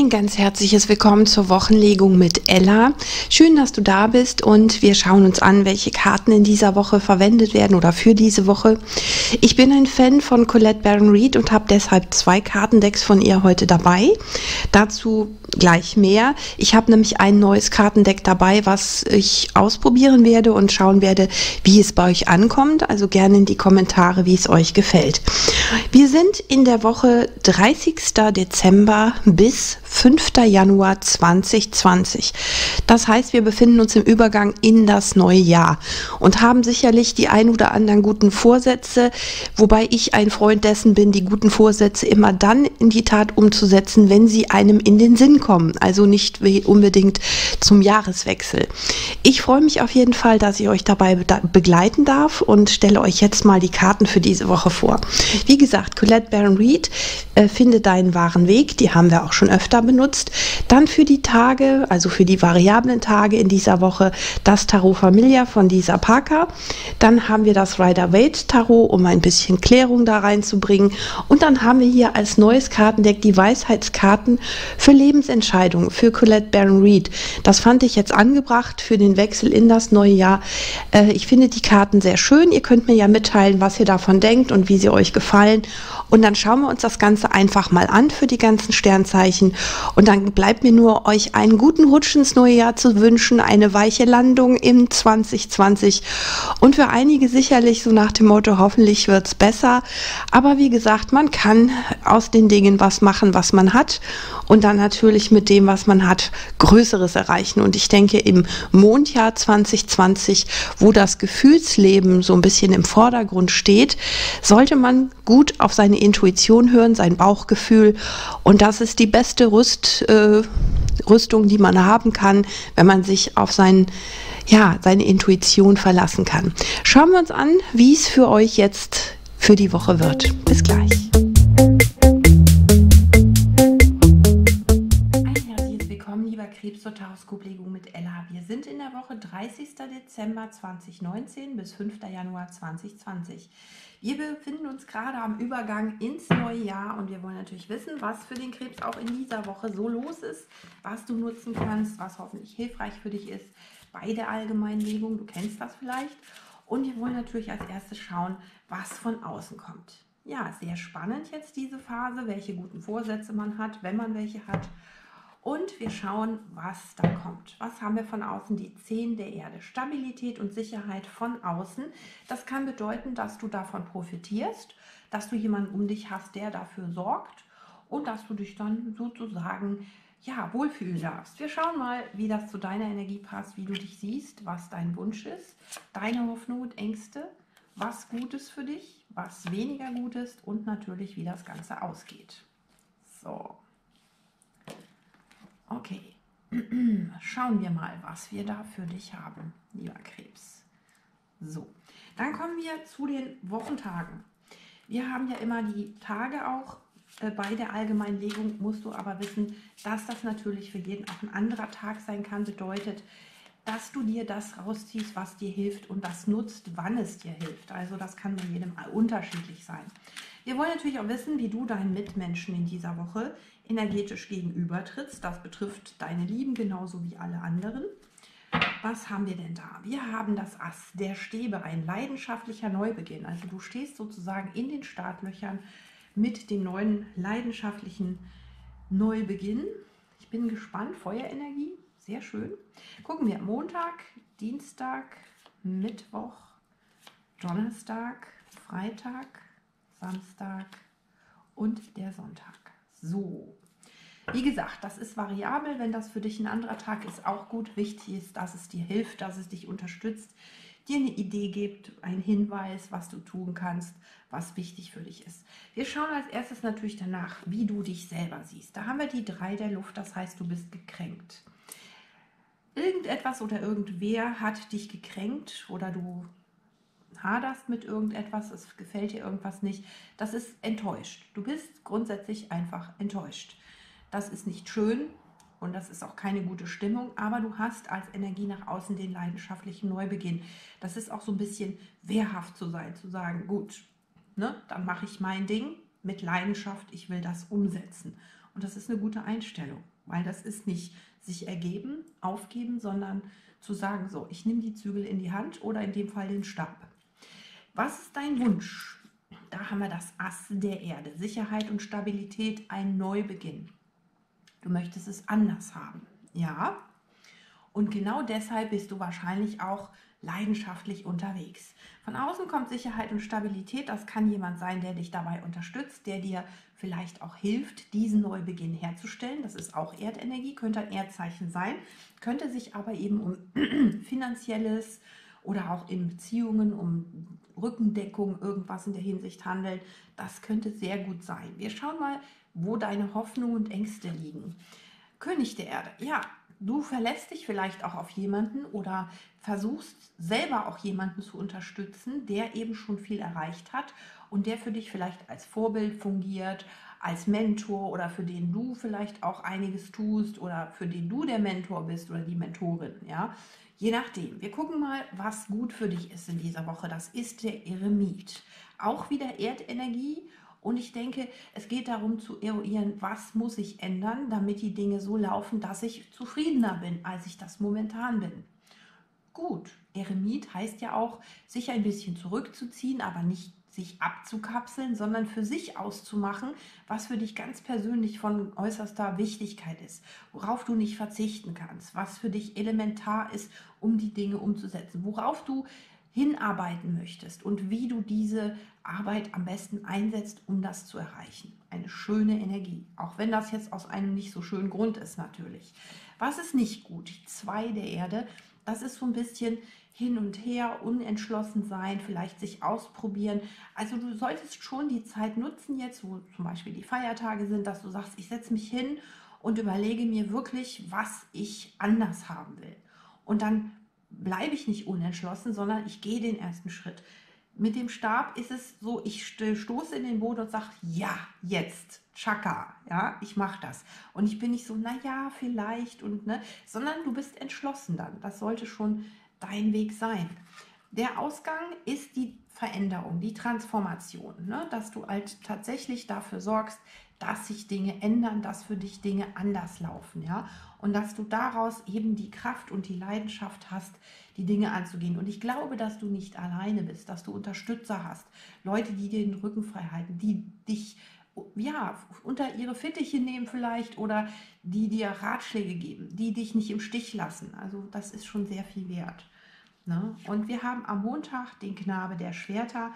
Ein ganz herzliches Willkommen zur Wochenlegung mit Ella. Schön, dass du da bist und wir schauen uns an, welche Karten in dieser Woche verwendet werden oder für diese Woche. Ich bin ein Fan von Colette Baron Reed und habe deshalb zwei Kartendecks von ihr heute dabei. Dazu gleich mehr. Ich habe nämlich ein neues Kartendeck dabei, was ich ausprobieren werde und schauen werde, wie es bei euch ankommt. Also gerne in die Kommentare, wie es euch gefällt. Wir sind in der Woche 30. Dezember bis 5. Januar 2020. Das heißt, wir befinden uns im Übergang in das neue Jahr und haben sicherlich die ein oder anderen guten Vorsätze, wobei ich ein Freund dessen bin, die guten Vorsätze immer dann in die Tat umzusetzen, wenn sie einem in den Sinn kommen, also nicht unbedingt zum Jahreswechsel. Ich freue mich auf jeden Fall, dass ich euch dabei begleiten darf und stelle euch jetzt mal die Karten für diese Woche vor. Wie gesagt, Colette Baron Reed, äh, finde deinen wahren Weg, die haben wir auch schon öfter benutzt. Dann für die Tage, also für die variablen Tage in dieser Woche, das Tarot Familia von Lisa Parker. Dann haben wir das Rider Waite Tarot, um ein bisschen Klärung da reinzubringen. Und dann haben wir hier als neues Kartendeck die Weisheitskarten für Lebensentscheidungen für Colette Baron Reed. Das fand ich jetzt angebracht für den Wechsel in das neue Jahr. Äh, ich finde die Karten sehr schön. Ihr könnt mir ja mitteilen, was ihr davon denkt und wie sie euch gefallen. Und dann schauen wir uns das Ganze einfach mal an für die ganzen Sternzeichen. Und dann bleibt mir nur, euch einen guten Rutsch ins neue Jahr zu wünschen, eine weiche Landung im 2020. Und für einige sicherlich so nach dem Motto, hoffentlich wird's besser. Aber wie gesagt, man kann aus den Dingen was machen, was man hat. Und dann natürlich mit dem, was man hat, Größeres erreichen. Und ich denke, im Mondjahr 2020, wo das Gefühlsleben so ein bisschen im Vordergrund steht, sollte man gut auf seine Intuition hören, sein Bauchgefühl. Und das ist die beste Rüst, äh, Rüstung, die man haben kann, wenn man sich auf sein, ja, seine Intuition verlassen kann. Schauen wir uns an, wie es für euch jetzt für die Woche wird. Bis gleich. Krebs zur Taroskoplegung mit Ella. Wir sind in der Woche 30. Dezember 2019 bis 5. Januar 2020. Wir befinden uns gerade am Übergang ins neue Jahr und wir wollen natürlich wissen, was für den Krebs auch in dieser Woche so los ist, was du nutzen kannst, was hoffentlich hilfreich für dich ist bei der Allgemeinlegung. Du kennst das vielleicht. Und wir wollen natürlich als erstes schauen, was von außen kommt. Ja, sehr spannend jetzt diese Phase, welche guten Vorsätze man hat, wenn man welche hat und wir schauen, was da kommt. Was haben wir von außen? Die 10 der Erde. Stabilität und Sicherheit von außen. Das kann bedeuten, dass du davon profitierst, dass du jemanden um dich hast, der dafür sorgt und dass du dich dann sozusagen ja, wohlfühlen darfst. Wir schauen mal, wie das zu deiner Energie passt, wie du dich siehst, was dein Wunsch ist, deine Hoffnung und Ängste, was Gutes für dich, was weniger gut ist und natürlich, wie das Ganze ausgeht. So. Okay, schauen wir mal, was wir da für dich haben, lieber Krebs. So, dann kommen wir zu den Wochentagen. Wir haben ja immer die Tage auch. Äh, bei der Allgemeinlegung musst du aber wissen, dass das natürlich für jeden auch ein anderer Tag sein kann. Bedeutet, dass du dir das rausziehst, was dir hilft und das nutzt, wann es dir hilft. Also das kann bei jedem unterschiedlich sein. Wir wollen natürlich auch wissen, wie du deinen Mitmenschen in dieser Woche energetisch gegenübertrittst. Das betrifft deine Lieben genauso wie alle anderen. Was haben wir denn da? Wir haben das Ass der Stäbe, ein leidenschaftlicher Neubeginn. Also du stehst sozusagen in den Startlöchern mit dem neuen leidenschaftlichen Neubeginn. Ich bin gespannt. Feuerenergie, sehr schön. Gucken wir Montag, Dienstag, Mittwoch, Donnerstag, Freitag, Samstag und der Sonntag. So, wie gesagt, das ist variabel. Wenn das für dich ein anderer Tag ist, auch gut. Wichtig ist, dass es dir hilft, dass es dich unterstützt, dir eine Idee gibt, einen Hinweis, was du tun kannst, was wichtig für dich ist. Wir schauen als erstes natürlich danach, wie du dich selber siehst. Da haben wir die drei der Luft, das heißt, du bist gekränkt. Irgendetwas oder irgendwer hat dich gekränkt oder du haderst mit irgendetwas, es gefällt dir irgendwas nicht, das ist enttäuscht. Du bist grundsätzlich einfach enttäuscht. Das ist nicht schön und das ist auch keine gute Stimmung, aber du hast als Energie nach außen den leidenschaftlichen Neubeginn. Das ist auch so ein bisschen wehrhaft zu sein, zu sagen, gut, ne, dann mache ich mein Ding mit Leidenschaft, ich will das umsetzen. Und und das ist eine gute Einstellung, weil das ist nicht sich ergeben, aufgeben, sondern zu sagen, so, ich nehme die Zügel in die Hand oder in dem Fall den Stab. Was ist dein Wunsch? Da haben wir das Ass der Erde. Sicherheit und Stabilität, ein Neubeginn. Du möchtest es anders haben. Ja. Und genau deshalb bist du wahrscheinlich auch leidenschaftlich unterwegs. Von außen kommt Sicherheit und Stabilität. Das kann jemand sein, der dich dabei unterstützt, der dir vielleicht auch hilft, diesen Neubeginn herzustellen. Das ist auch Erdenergie, könnte ein Erdzeichen sein, könnte sich aber eben um finanzielles oder auch in Beziehungen um Rückendeckung, irgendwas in der Hinsicht handeln. Das könnte sehr gut sein. Wir schauen mal, wo deine Hoffnungen und Ängste liegen. König der Erde, ja, du verlässt dich vielleicht auch auf jemanden oder versuchst selber auch jemanden zu unterstützen, der eben schon viel erreicht hat und der für dich vielleicht als Vorbild fungiert, als Mentor oder für den du vielleicht auch einiges tust oder für den du der Mentor bist oder die Mentorin, ja. Je nachdem. Wir gucken mal, was gut für dich ist in dieser Woche. Das ist der Eremit. Auch wieder Erdenergie und ich denke, es geht darum zu eruieren, was muss ich ändern, damit die Dinge so laufen, dass ich zufriedener bin, als ich das momentan bin. Gut, Eremit heißt ja auch, sich ein bisschen zurückzuziehen, aber nicht sich abzukapseln, sondern für sich auszumachen, was für dich ganz persönlich von äußerster Wichtigkeit ist, worauf du nicht verzichten kannst, was für dich elementar ist, um die Dinge umzusetzen, worauf du hinarbeiten möchtest und wie du diese Arbeit am besten einsetzt, um das zu erreichen. Eine schöne Energie, auch wenn das jetzt aus einem nicht so schönen Grund ist natürlich. Was ist nicht gut? Die zwei der Erde, das ist so ein bisschen hin und her, unentschlossen sein, vielleicht sich ausprobieren. Also du solltest schon die Zeit nutzen jetzt, wo zum Beispiel die Feiertage sind, dass du sagst, ich setze mich hin und überlege mir wirklich, was ich anders haben will. Und dann bleibe ich nicht unentschlossen, sondern ich gehe den ersten Schritt. Mit dem Stab ist es so, ich stoße in den Boden und sage, ja, jetzt, Chaka, ja, ich mache das. Und ich bin nicht so, naja, vielleicht und ne, sondern du bist entschlossen dann. Das sollte schon dein Weg sein. Der Ausgang ist die Veränderung, die Transformation, ne? dass du halt tatsächlich dafür sorgst, dass sich Dinge ändern, dass für dich Dinge anders laufen, ja, und dass du daraus eben die Kraft und die Leidenschaft hast, die Dinge anzugehen. Und ich glaube, dass du nicht alleine bist, dass du Unterstützer hast, Leute, die dir den Rücken frei halten, die dich ja, unter ihre Fittiche nehmen vielleicht oder die dir Ratschläge geben, die dich nicht im Stich lassen. Also das ist schon sehr viel wert. Ne? Und wir haben am Montag den Knabe der Schwerter,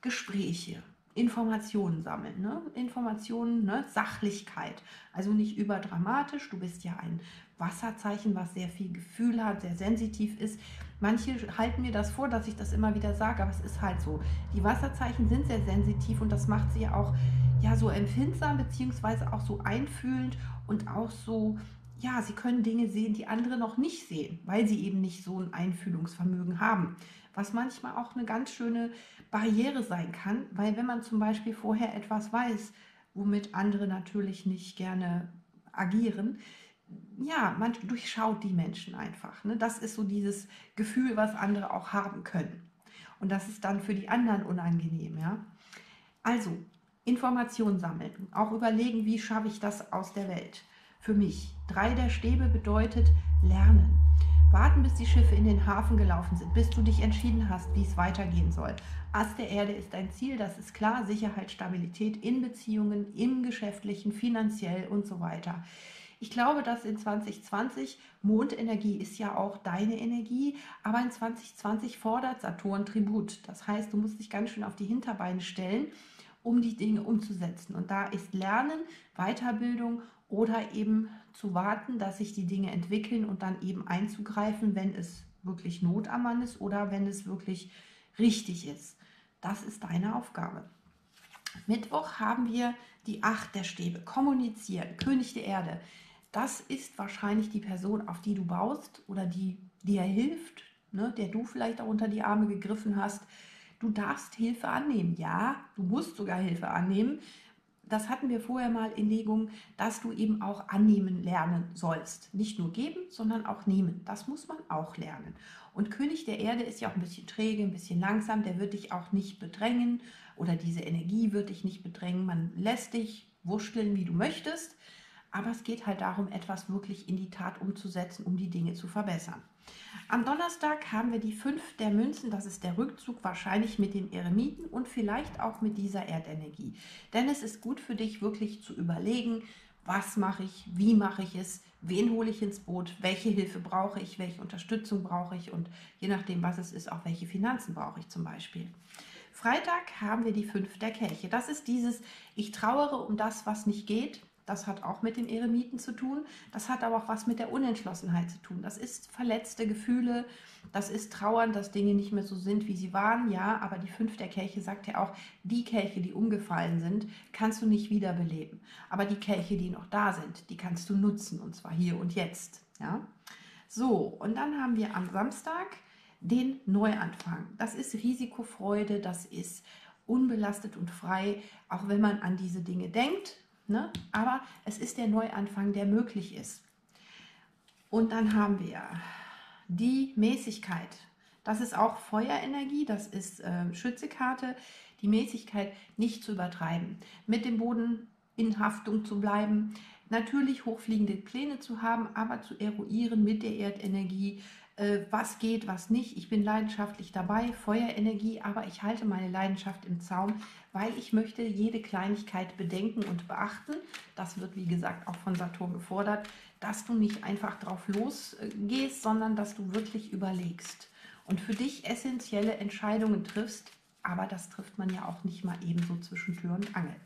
Gespräche, Informationen sammeln, ne? Informationen, ne? Sachlichkeit. Also nicht überdramatisch. Du bist ja ein Wasserzeichen, was sehr viel Gefühl hat, sehr sensitiv ist. Manche halten mir das vor, dass ich das immer wieder sage, aber es ist halt so. Die Wasserzeichen sind sehr sensitiv und das macht sie ja auch ja so empfindsam beziehungsweise auch so einfühlend und auch so ja, sie können Dinge sehen, die andere noch nicht sehen, weil sie eben nicht so ein Einfühlungsvermögen haben. Was manchmal auch eine ganz schöne Barriere sein kann, weil wenn man zum Beispiel vorher etwas weiß, womit andere natürlich nicht gerne agieren, ja, man durchschaut die Menschen einfach. Ne? Das ist so dieses Gefühl, was andere auch haben können. Und das ist dann für die anderen unangenehm. Ja? Also, Informationen sammeln, auch überlegen, wie schaffe ich das aus der Welt für mich. Drei der Stäbe bedeutet lernen. Warten, bis die Schiffe in den Hafen gelaufen sind, bis du dich entschieden hast, wie es weitergehen soll. Ast der Erde ist dein Ziel, das ist klar. Sicherheit, Stabilität in Beziehungen, im Geschäftlichen, finanziell und so weiter. Ich glaube, dass in 2020 Mondenergie ist ja auch deine Energie, aber in 2020 fordert Saturn Tribut. Das heißt, du musst dich ganz schön auf die Hinterbeine stellen, um die Dinge umzusetzen. Und da ist Lernen, Weiterbildung oder eben zu warten, dass sich die Dinge entwickeln und dann eben einzugreifen, wenn es wirklich Not am Mann ist oder wenn es wirklich richtig ist. Das ist deine Aufgabe. Mittwoch haben wir die Acht der Stäbe. Kommunizieren, König der Erde. Das ist wahrscheinlich die Person, auf die du baust oder die dir hilft, ne, der du vielleicht auch unter die Arme gegriffen hast. Du darfst Hilfe annehmen. Ja, du musst sogar Hilfe annehmen das hatten wir vorher mal in Legung, dass du eben auch annehmen lernen sollst. Nicht nur geben, sondern auch nehmen. Das muss man auch lernen. Und König der Erde ist ja auch ein bisschen träge, ein bisschen langsam. Der wird dich auch nicht bedrängen oder diese Energie wird dich nicht bedrängen. Man lässt dich wursteln, wie du möchtest. Aber es geht halt darum, etwas wirklich in die Tat umzusetzen, um die Dinge zu verbessern. Am Donnerstag haben wir die fünf der Münzen. Das ist der Rückzug wahrscheinlich mit dem Eremiten und vielleicht auch mit dieser Erdenergie. Denn es ist gut für dich wirklich zu überlegen, was mache ich, wie mache ich es, wen hole ich ins Boot, welche Hilfe brauche ich, welche Unterstützung brauche ich und je nachdem, was es ist, auch welche Finanzen brauche ich zum Beispiel. Freitag haben wir die fünf der Kelche. Das ist dieses, ich trauere um das, was nicht geht das hat auch mit dem Eremiten zu tun. Das hat aber auch was mit der Unentschlossenheit zu tun. Das ist verletzte Gefühle. Das ist Trauern, dass Dinge nicht mehr so sind, wie sie waren. Ja, aber die fünf der Kelche sagt ja auch, die Kelche, die umgefallen sind, kannst du nicht wiederbeleben. Aber die Kelche, die noch da sind, die kannst du nutzen. Und zwar hier und jetzt. Ja. So, und dann haben wir am Samstag den Neuanfang. Das ist Risikofreude, das ist unbelastet und frei, auch wenn man an diese Dinge denkt, Ne? Aber es ist der Neuanfang, der möglich ist. Und dann haben wir die Mäßigkeit. Das ist auch Feuerenergie, das ist äh, Schützekarte. Die Mäßigkeit nicht zu übertreiben. Mit dem Boden in Haftung zu bleiben, natürlich hochfliegende Pläne zu haben, aber zu eruieren mit der Erdenergie, was geht, was nicht. Ich bin leidenschaftlich dabei, Feuerenergie, aber ich halte meine Leidenschaft im Zaum, weil ich möchte jede Kleinigkeit bedenken und beachten. Das wird, wie gesagt, auch von Saturn gefordert, dass du nicht einfach drauf losgehst, sondern dass du wirklich überlegst und für dich essentielle Entscheidungen triffst, aber das trifft man ja auch nicht mal ebenso zwischen Tür und Angel.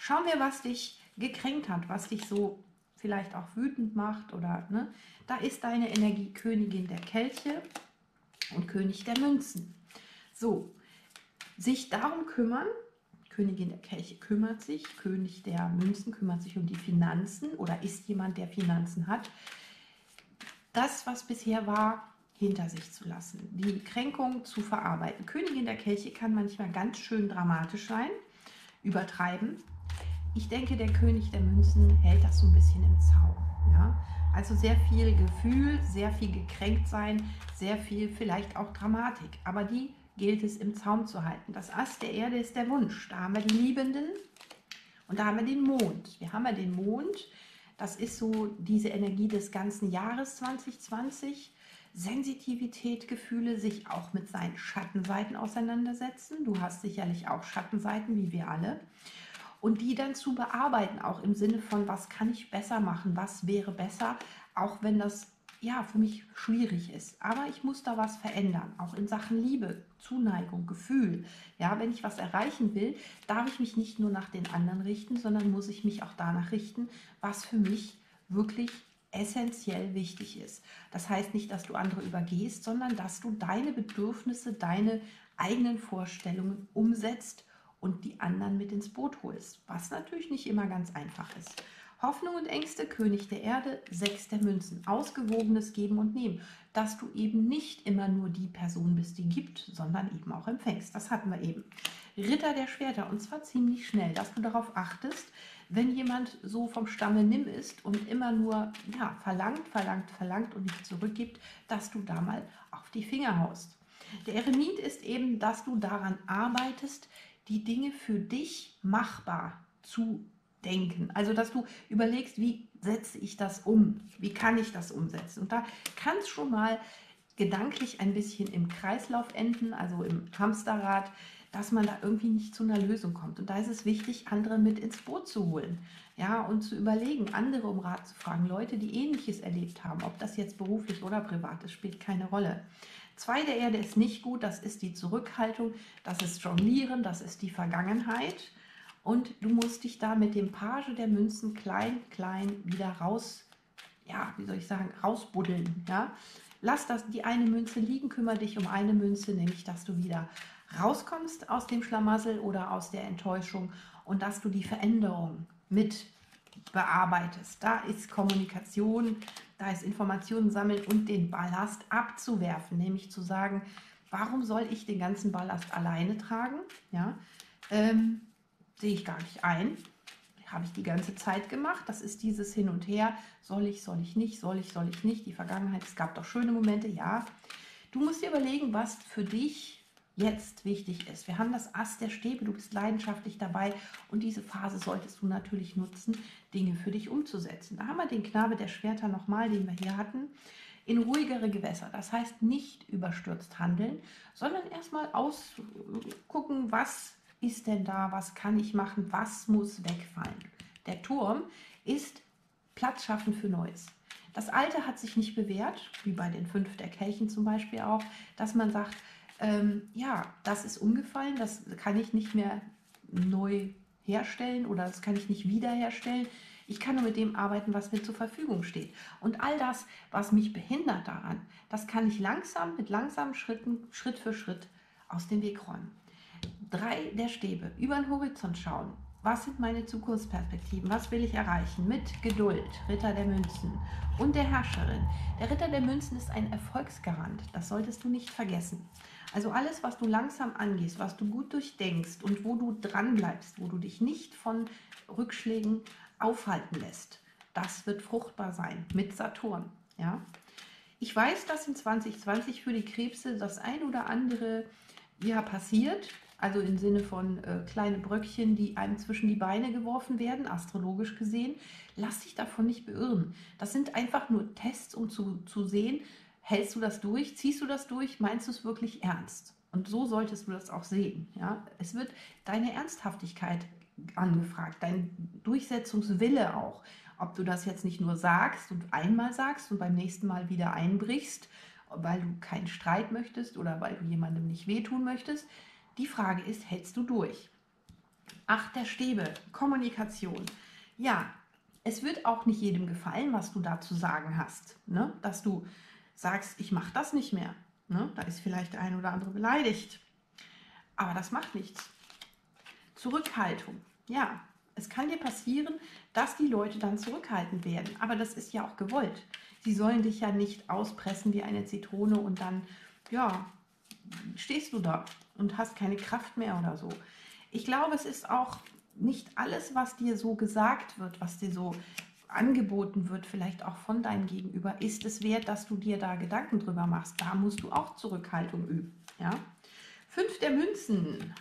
Schauen wir, was dich gekränkt hat, was dich so vielleicht auch wütend macht oder ne, da ist deine Energie Königin der Kelche und König der Münzen. So, sich darum kümmern, Königin der Kelche kümmert sich, König der Münzen kümmert sich um die Finanzen oder ist jemand, der Finanzen hat. Das, was bisher war, hinter sich zu lassen, die Kränkung zu verarbeiten. Königin der Kelche kann manchmal ganz schön dramatisch sein, übertreiben. Ich denke, der König der Münzen hält das so ein bisschen im Zaum. Ja? Also sehr viel Gefühl, sehr viel gekränkt sein, sehr viel vielleicht auch Dramatik. Aber die gilt es im Zaum zu halten. Das Ast der Erde ist der Wunsch. Da haben wir die Liebenden und da haben wir den Mond. Wir haben ja den Mond. Das ist so diese Energie des ganzen Jahres 2020. Sensitivität, Gefühle, sich auch mit seinen Schattenseiten auseinandersetzen. Du hast sicherlich auch Schattenseiten, wie wir alle. Und die dann zu bearbeiten, auch im Sinne von, was kann ich besser machen, was wäre besser, auch wenn das ja für mich schwierig ist. Aber ich muss da was verändern, auch in Sachen Liebe, Zuneigung, Gefühl. Ja, wenn ich was erreichen will, darf ich mich nicht nur nach den anderen richten, sondern muss ich mich auch danach richten, was für mich wirklich essentiell wichtig ist. Das heißt nicht, dass du andere übergehst, sondern dass du deine Bedürfnisse, deine eigenen Vorstellungen umsetzt und die anderen mit ins Boot holst, was natürlich nicht immer ganz einfach ist. Hoffnung und Ängste, König der Erde, Sechs der Münzen, ausgewogenes Geben und Nehmen, dass du eben nicht immer nur die Person bist, die gibt, sondern eben auch empfängst. Das hatten wir eben. Ritter der Schwerter und zwar ziemlich schnell, dass du darauf achtest, wenn jemand so vom Stamme nimm ist und immer nur ja, verlangt, verlangt, verlangt und nicht zurückgibt, dass du da mal auf die Finger haust. Der Eremit ist eben, dass du daran arbeitest, die Dinge für dich machbar zu denken. Also, dass du überlegst, wie setze ich das um? Wie kann ich das umsetzen? Und da kannst schon mal gedanklich ein bisschen im Kreislauf enden, also im Hamsterrad, dass man da irgendwie nicht zu einer Lösung kommt. Und da ist es wichtig, andere mit ins Boot zu holen. Ja, und zu überlegen, andere um Rat zu fragen, Leute, die Ähnliches erlebt haben, ob das jetzt beruflich oder privat ist, spielt keine Rolle. Zwei der Erde ist nicht gut, das ist die Zurückhaltung, das ist Jonglieren, das ist die Vergangenheit. Und du musst dich da mit dem Page der Münzen klein, klein wieder raus, ja, wie soll ich sagen, rausbuddeln. Ja? Lass das, die eine Münze liegen, kümmere dich um eine Münze, nämlich dass du wieder rauskommst aus dem Schlamassel oder aus der Enttäuschung und dass du die Veränderung mit bearbeitest. Da ist Kommunikation, ist Informationen sammeln und den Ballast abzuwerfen, nämlich zu sagen, warum soll ich den ganzen Ballast alleine tragen? Ja, ähm, sehe ich gar nicht ein. Habe ich die ganze Zeit gemacht. Das ist dieses Hin und Her. Soll ich, soll ich nicht, soll ich, soll ich nicht. Die Vergangenheit, es gab doch schöne Momente, ja. Du musst dir überlegen, was für dich jetzt wichtig ist. Wir haben das Ass der Stäbe, du bist leidenschaftlich dabei und diese Phase solltest du natürlich nutzen, Dinge für dich umzusetzen. Da haben wir den Knabe der Schwerter nochmal, den wir hier hatten, in ruhigere Gewässer. Das heißt nicht überstürzt handeln, sondern erstmal ausgucken, was ist denn da, was kann ich machen, was muss wegfallen. Der Turm ist Platz schaffen für Neues. Das Alte hat sich nicht bewährt, wie bei den fünf der Kelchen zum Beispiel auch, dass man sagt, ähm, ja, das ist umgefallen, das kann ich nicht mehr neu herstellen oder das kann ich nicht wiederherstellen. Ich kann nur mit dem arbeiten, was mir zur Verfügung steht. Und all das, was mich behindert daran, das kann ich langsam, mit langsamen Schritten, Schritt für Schritt aus dem Weg räumen. Drei der Stäbe, über den Horizont schauen, was sind meine Zukunftsperspektiven? Was will ich erreichen? Mit Geduld, Ritter der Münzen und der Herrscherin. Der Ritter der Münzen ist ein Erfolgsgarant. Das solltest du nicht vergessen. Also alles, was du langsam angehst, was du gut durchdenkst und wo du dran bleibst, wo du dich nicht von Rückschlägen aufhalten lässt, das wird fruchtbar sein mit Saturn. Ja? Ich weiß, dass in 2020 für die Krebse das ein oder andere ja passiert, also im Sinne von äh, kleine Bröckchen, die einem zwischen die Beine geworfen werden, astrologisch gesehen. Lass dich davon nicht beirren. Das sind einfach nur Tests, um zu, zu sehen, hältst du das durch, ziehst du das durch, meinst du es wirklich ernst? Und so solltest du das auch sehen. Ja? Es wird deine Ernsthaftigkeit angefragt, dein Durchsetzungswille auch. Ob du das jetzt nicht nur sagst und einmal sagst und beim nächsten Mal wieder einbrichst, weil du keinen Streit möchtest oder weil du jemandem nicht wehtun möchtest, die Frage ist, hältst du durch? Acht der Stäbe, Kommunikation. Ja, es wird auch nicht jedem gefallen, was du da zu sagen hast. Ne? Dass du sagst, ich mache das nicht mehr. Ne? Da ist vielleicht der ein oder andere beleidigt. Aber das macht nichts. Zurückhaltung. Ja, es kann dir passieren, dass die Leute dann zurückhaltend werden. Aber das ist ja auch gewollt. Sie sollen dich ja nicht auspressen wie eine Zitrone und dann, ja, stehst du da und hast keine Kraft mehr oder so. Ich glaube, es ist auch nicht alles, was dir so gesagt wird, was dir so angeboten wird, vielleicht auch von deinem Gegenüber, ist es wert, dass du dir da Gedanken drüber machst. Da musst du auch Zurückhaltung üben. Ja? Fünf der Münzen,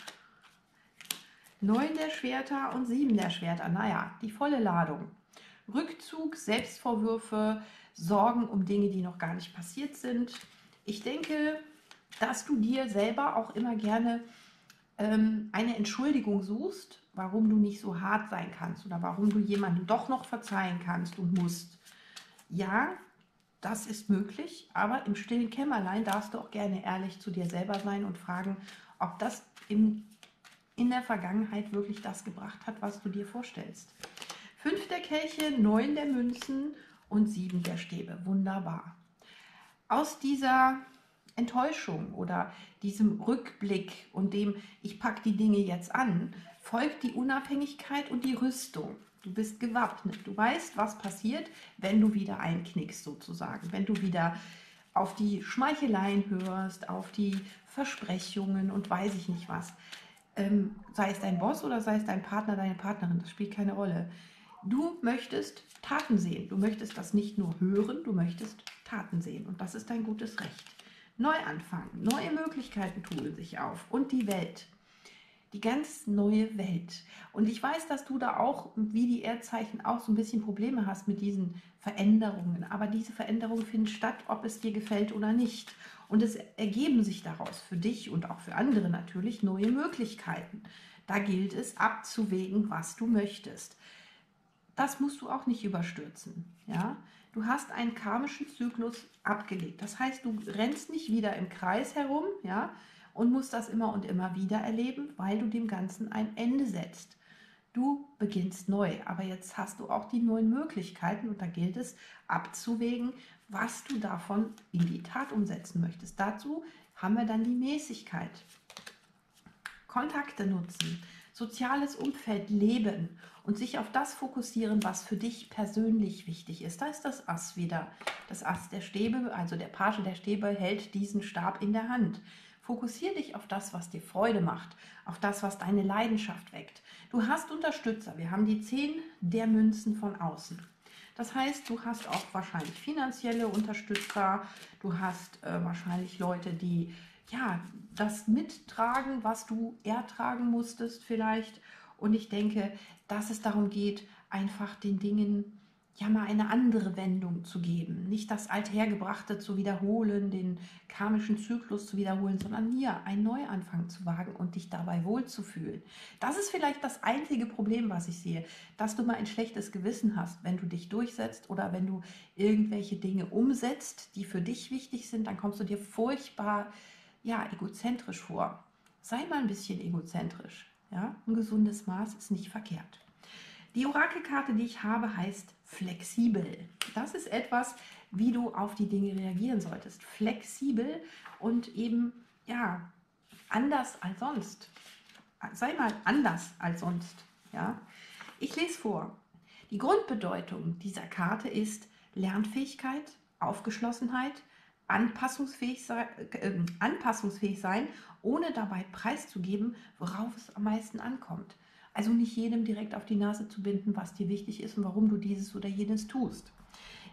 neun der Schwerter und sieben der Schwerter. Naja, die volle Ladung. Rückzug, Selbstvorwürfe, Sorgen um Dinge, die noch gar nicht passiert sind. Ich denke, dass du dir selber auch immer gerne ähm, eine Entschuldigung suchst, warum du nicht so hart sein kannst oder warum du jemandem doch noch verzeihen kannst und musst. Ja, das ist möglich, aber im stillen Kämmerlein darfst du auch gerne ehrlich zu dir selber sein und fragen, ob das im, in der Vergangenheit wirklich das gebracht hat, was du dir vorstellst. Fünf der Kelche, neun der Münzen und sieben der Stäbe. Wunderbar. Aus dieser Enttäuschung oder diesem Rückblick und dem, ich packe die Dinge jetzt an, folgt die Unabhängigkeit und die Rüstung. Du bist gewappnet. Du weißt, was passiert, wenn du wieder einknickst, sozusagen. Wenn du wieder auf die Schmeicheleien hörst, auf die Versprechungen und weiß ich nicht was. Ähm, sei es dein Boss oder sei es dein Partner, deine Partnerin, das spielt keine Rolle. Du möchtest Taten sehen. Du möchtest das nicht nur hören, du möchtest Taten sehen. Und das ist dein gutes Recht. Neuanfang, neue Möglichkeiten tun sich auf und die Welt. Die ganz neue Welt. Und ich weiß, dass du da auch, wie die Erdzeichen, auch so ein bisschen Probleme hast mit diesen Veränderungen. Aber diese Veränderungen finden statt, ob es dir gefällt oder nicht. Und es ergeben sich daraus für dich und auch für andere natürlich neue Möglichkeiten. Da gilt es abzuwägen, was du möchtest. Das musst du auch nicht überstürzen. Ja? Du hast einen karmischen Zyklus abgelegt. Das heißt, du rennst nicht wieder im Kreis herum ja? und musst das immer und immer wieder erleben, weil du dem Ganzen ein Ende setzt. Du beginnst neu, aber jetzt hast du auch die neuen Möglichkeiten und da gilt es abzuwägen, was du davon in die Tat umsetzen möchtest. Dazu haben wir dann die Mäßigkeit. Kontakte nutzen soziales Umfeld leben und sich auf das fokussieren, was für dich persönlich wichtig ist. Da ist das Ass wieder. Das Ass der Stäbe, also der Page der Stäbe, hält diesen Stab in der Hand. Fokussiere dich auf das, was dir Freude macht, auf das, was deine Leidenschaft weckt. Du hast Unterstützer. Wir haben die zehn der Münzen von außen. Das heißt, du hast auch wahrscheinlich finanzielle Unterstützer, du hast äh, wahrscheinlich Leute, die ja, das mittragen, was du ertragen musstest vielleicht. Und ich denke, dass es darum geht, einfach den Dingen ja mal eine andere Wendung zu geben. Nicht das Althergebrachte zu wiederholen, den karmischen Zyklus zu wiederholen, sondern hier einen Neuanfang zu wagen und dich dabei wohlzufühlen. Das ist vielleicht das einzige Problem, was ich sehe, dass du mal ein schlechtes Gewissen hast, wenn du dich durchsetzt oder wenn du irgendwelche Dinge umsetzt, die für dich wichtig sind, dann kommst du dir furchtbar ja, egozentrisch vor. Sei mal ein bisschen egozentrisch. Ja? Ein gesundes Maß ist nicht verkehrt. Die Orakelkarte, die ich habe, heißt flexibel. Das ist etwas, wie du auf die Dinge reagieren solltest. Flexibel und eben, ja, anders als sonst. Sei mal anders als sonst. Ja? Ich lese vor. Die Grundbedeutung dieser Karte ist Lernfähigkeit, Aufgeschlossenheit, anpassungsfähig sein, äh, anpassungsfähig sein, ohne dabei preiszugeben, worauf es am meisten ankommt. Also nicht jedem direkt auf die Nase zu binden, was dir wichtig ist und warum du dieses oder jenes tust.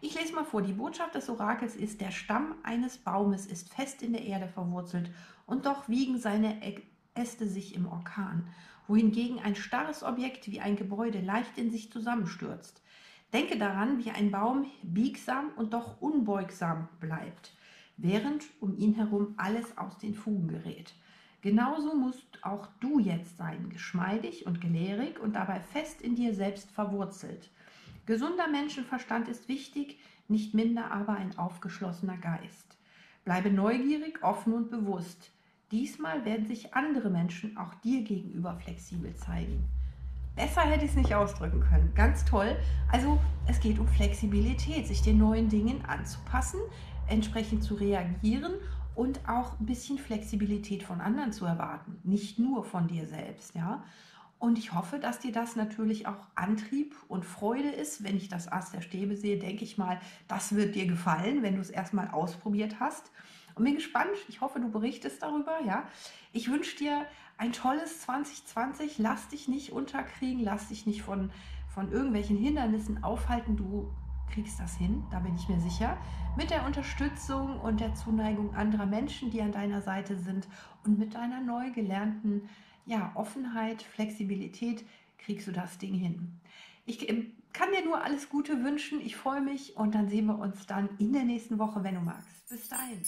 Ich lese mal vor, die Botschaft des Orakels ist, der Stamm eines Baumes ist fest in der Erde verwurzelt und doch wiegen seine Äste sich im Orkan, wohingegen ein starres Objekt wie ein Gebäude leicht in sich zusammenstürzt. Denke daran, wie ein Baum biegsam und doch unbeugsam bleibt, während um ihn herum alles aus den Fugen gerät. Genauso musst auch du jetzt sein, geschmeidig und gelehrig und dabei fest in dir selbst verwurzelt. Gesunder Menschenverstand ist wichtig, nicht minder aber ein aufgeschlossener Geist. Bleibe neugierig, offen und bewusst. Diesmal werden sich andere Menschen auch dir gegenüber flexibel zeigen. Besser hätte ich es nicht ausdrücken können. Ganz toll. Also es geht um Flexibilität, sich den neuen Dingen anzupassen, entsprechend zu reagieren und auch ein bisschen Flexibilität von anderen zu erwarten, nicht nur von dir selbst, ja. Und ich hoffe, dass dir das natürlich auch Antrieb und Freude ist. Wenn ich das Ass der Stäbe sehe, denke ich mal, das wird dir gefallen, wenn du es erstmal ausprobiert hast. Und bin gespannt. Ich hoffe, du berichtest darüber, ja. Ich wünsche dir ein tolles 2020. Lass dich nicht unterkriegen, lass dich nicht von, von irgendwelchen Hindernissen aufhalten. Du kriegst das hin, da bin ich mir sicher, mit der Unterstützung und der Zuneigung anderer Menschen, die an deiner Seite sind und mit deiner neu gelernten ja, Offenheit, Flexibilität kriegst du das Ding hin. Ich ähm, kann dir nur alles Gute wünschen. Ich freue mich und dann sehen wir uns dann in der nächsten Woche, wenn du magst. Bis dahin.